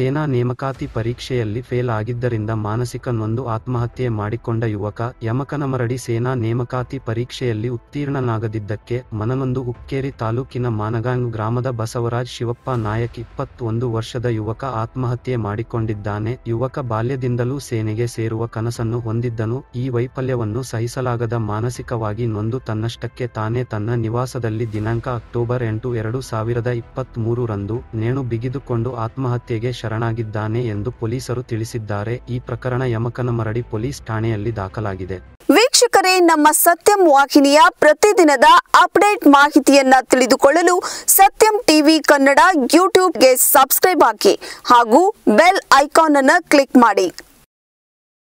ಸೇನಾ ನೇಮಕಾತಿ ಪರೀಕ್ಷೆಯಲ್ಲಿ ಫೇಲ್ ಆಗಿದ್ದರಿಂದ ಮಾನಸಿಕ ನೊಂದು ಆತ್ಮಹತ್ಯೆ ಮಾಡಿಕೊಂಡ ಯುವಕ ಯಮಕನಮರಡಿ ಸೇನಾ ನೇಮಕಾತಿ ಪರೀಕ್ಷೆಯಲ್ಲಿ ಉತ್ತೀರ್ಣನಾಗದಿದ್ದಕ್ಕೆ ಮನನೊಂದು ಹುಕ್ಕೇರಿ ತಾಲೂಕಿನ ಮಾನಗಾಂಗ್ ಗ್ರಾಮದ ಬಸವರಾಜ್ ಶಿವಪ್ಪ ನಾಯಕ್ ಇಪ್ಪತ್ತೊಂದು ವರ್ಷದ ಯುವಕ ಆತ್ಮಹತ್ಯೆ ಮಾಡಿಕೊಂಡಿದ್ದಾನೆ. ಯುವಕ ಬಾಲ್ಯದಿಂದಲೂ ಸೇನೆಗೆ ಸೇರುವ ಕನಸನ್ನು ಹೊಂದಿದ್ದನು. ಈ ವೈಫಲ್ಯವನ್ನು ಸಹಿಸಲಾಗದ ಮಾನಸಿಕವಾಗಿ ನೊಂದು ತನ್ನಷ್ಟಕ್ಕೆ ತಾನೇ ತನ್ನ ನಿವಾಸದಲ್ಲಿ ದಿನಾಂಕ ಅಕ್ಟೋಬರ್ ಎಂಟು, ಎರಡು ಸಾವಿರದ ಇಪ್ಪತ್ತ್ ಮೂರರಂದು ನೇಣು ಬಿಗಿದುಕೊಂಡು ಆತ್ಮಹತ್ಯೆಗೆ ಶರಣಾಗಿದ್ದಾನೆ ಎಂದು ಪೊಲೀಸರು ತಿಳಿಸಿದ್ದಾರೆ. ಈ ಪ್ರಕರಣ ಯಮಕನ ಮರಡಿ ಪೊಲೀಸ್ ಠಾಣೆಯಲ್ಲಿ ದಾಖಲಾಗಿದೆ. ವೀಕ್ಷಕರೇ, ನಮ್ಮ ಸತ್ಯಂ ವಾಹಿನಿಯ ಪ್ರತಿದಿನದ ಅಪ್ಡೇಟ್ ಮಾಹಿತಿಯನ್ನ ತಿಳಿದುಕೊಳ್ಳಲು ಸತ್ಯಂ ಟಿವಿ ಕನ್ನಡ ಯೂಟ್ಯೂಬ್ಗೆ ಸಬ್ಸ್ಕ್ರೈಬ್ ಹಾಕಿ ಹಾಗೂ ಬೆಲ್ ಐಕಾನ್ ಅನ್ನು ಕ್ಲಿಕ್ ಮಾಡಿ.